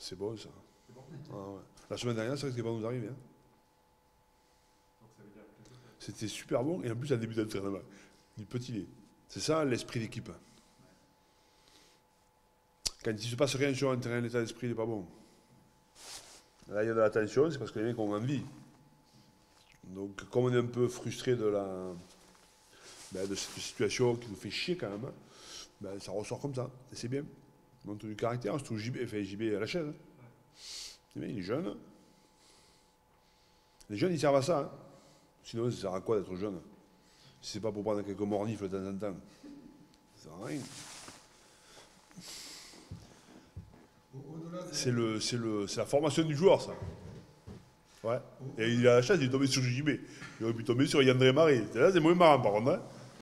C'est bon ça. Ouais. La semaine dernière, que c'était pas nous arrivé. hein. C'était super bon et en plus, à début d'entraînement, du petit lait. C'est ça l'esprit d'équipe. Quand il se passe rien sur un terrain, l'état d'esprit n'est pas bon. Là, il y a de la tension, c'est parce que les mecs ont envie. Donc, comme on est un peu frustré de, la, ben, de cette situation qui nous fait chier quand même, ben, ça ressort comme ça. Et c'est bien. Montre du caractère, surtout JB, enfin, JB à la chaîne. C'est bien, il est jeune. Les jeunes, ils servent à ça. hein. Sinon, ça sert à quoi d'être jeune? Si c'est pas pour prendre quelques mornifs de temps en temps. Ça sert à rien. C'est le, c'est le, c'est la formation du joueur, ça. Ouais. Et il a la chance, il est tombé sur JB. Il aurait pu tomber sur Yandré Marais. Là, c'est moins marrant, par contre. hein.